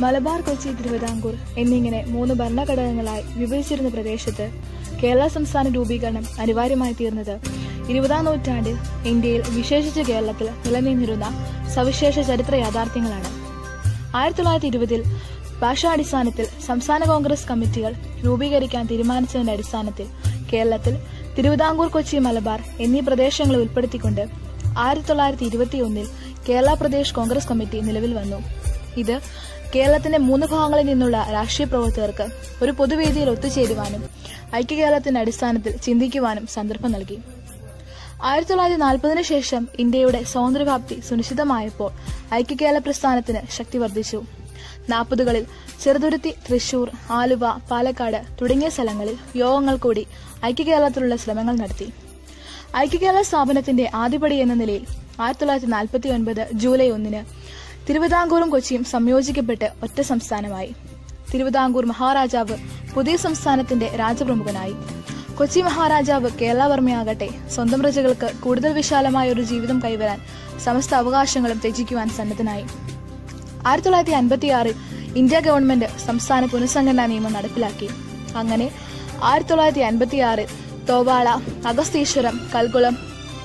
മലബാർ കൊച്ചി തിരുവിതാംകൂർ എന്നിങ്ങനെ മൂന്ന് ഭരണഘടകങ്ങളായി വിഭജിച്ചിരുന്ന പ്രദേശത്ത് കേരള സംസ്ഥാന രൂപീകരണം അനിവാര്യമായി തീർന്നത്. ഇരുപതാം നൂറ്റാണ്ടിൽ ഇന്ത്യയിൽ വിശേഷിച്ച് കേരളത്തിൽ നിലനിന്നിരുന്ന സവിശേഷ ചരിത്ര യാഥാർത്ഥ്യങ്ങളാണ്. ആയിരത്തി തൊള്ളായിരത്തി ഇരുപതിൽ ഭാഷാടിസ്ഥാനത്തിൽ സംസ്ഥാന കോൺഗ്രസ് കമ്മിറ്റികൾ രൂപീകരിക്കാൻ തീരുമാനിച്ചതിന്റെ അടിസ്ഥാനത്തിൽ കേരളത്തിൽ തിരുവിതാംകൂർ കൊച്ചി മലബാർ എന്നീ പ്രദേശങ്ങളെ ഉൾപ്പെടുത്തിക്കൊണ്ട് ആയിരത്തി തൊള്ളായിരത്തി ഇരുപത്തിയൊന്നിൽ കേരള പ്രദേശ് കോൺഗ്രസ് കമ്മിറ്റി നിലവിൽ വന്നു. ഇത് കേരളത്തിന്റെ മൂന്ന് ഭാഗങ്ങളിൽ നിന്നുള്ള രാഷ്ട്രീയ പ്രവർത്തകർക്ക് ഒരു പൊതുവേദിയിൽ ഒത്തുചേരുവാനും ഐക്യ കേരളത്തിന്റെ അടിസ്ഥാനത്തിൽ ചിന്തിക്കുവാനും സന്ദർഭം നൽകി. ആയിരത്തി തൊള്ളായിരത്തി നാൽപ്പതിനു ശേഷം ഇന്ത്യയുടെ സ്വാതന്ത്ര്യപ്രാപ്തി സുനിശ്ചിതമായപ്പോൾ ഐക്യ കേരള പ്രസ്ഥാനത്തിന് ശക്തി വർദ്ധിച്ചു. നാൽപ്പതുകളിൽ ചെറുതുരുത്തി തൃശൂർ ആലുവ പാലക്കാട് തുടങ്ങിയ സ്ഥലങ്ങളിൽ യോഗങ്ങൾ കൂടി ഐക്യ കേരളത്തിലുള്ള ശ്രമങ്ങൾ നടത്തി. ഐക്യ കേരള സ്ഥാപനത്തിന്റെ ആദ്യപടി എന്ന നിലയിൽ ആയിരത്തി തൊള്ളായിരത്തി നാൽപ്പത്തി ഒൻപത് ജൂലൈ ഒന്നിന് തിരുവിതാംകൂറും കൊച്ചിയും സംയോജിക്കപ്പെട്ട് ഒറ്റ സംസ്ഥാനമായി. തിരുവിതാംകൂർ മഹാരാജാവ് പുതിയ സംസ്ഥാനത്തിന്റെ രാജപ്രമുഖനായി. കൊച്ചി മഹാരാജാവ് കേരളവർമ്മയാകട്ടെ സ്വന്തം പ്രജകൾക്ക് കൂടുതൽ വിശാലമായ ഒരു ജീവിതം കൈവരാൻ സമസ്ത അവകാശങ്ങളും ത്യജിക്കുവാൻ സന്നദ്ധനായി. ആയിരത്തി തൊള്ളായിരത്തി അൻപത്തിയാറിൽ ഇന്ത്യ ഗവൺമെന്റ് സംസ്ഥാന പുനഃസംഘടനാ നിയമം നടപ്പിലാക്കി. അങ്ങനെ ആയിരത്തി തൊള്ളായിരത്തി അൻപത്തിയാറിൽ തോവാള അഗസ്തീശ്വരം കൽക്കുളം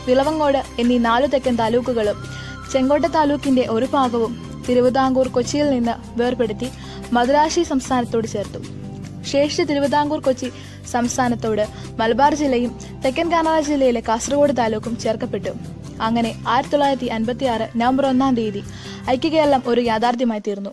വിളവങ്ങോട് എന്നീ നാലു തെക്കൻ താലൂക്കുകളും ചെങ്കോട്ട താലൂക്കിന്റെ ഒരു ഭാഗവും തിരുവിതാംകൂർ കൊച്ചിയിൽ നിന്ന് വേർപെടുത്തി മദുരാശി സംസ്ഥാനത്തോട് ചേർത്തു. ശേഷിച്ച തിരുവിതാംകൂർ കൊച്ചി സംസ്ഥാനത്തോട് മലബാർ ജില്ലയും തെക്കൻ കർണാടക ജില്ലയിലെ കാസർഗോഡ് താലൂക്കും ചേർക്കപ്പെട്ടു. അങ്ങനെ ആയിരത്തി തൊള്ളായിരത്തി അൻപത്തി ആറ് നവംബർ ഒന്നാം തീയതി ഐക്യകേരളം ഒരു യാഥാർത്ഥ്യമായി തീർന്നു.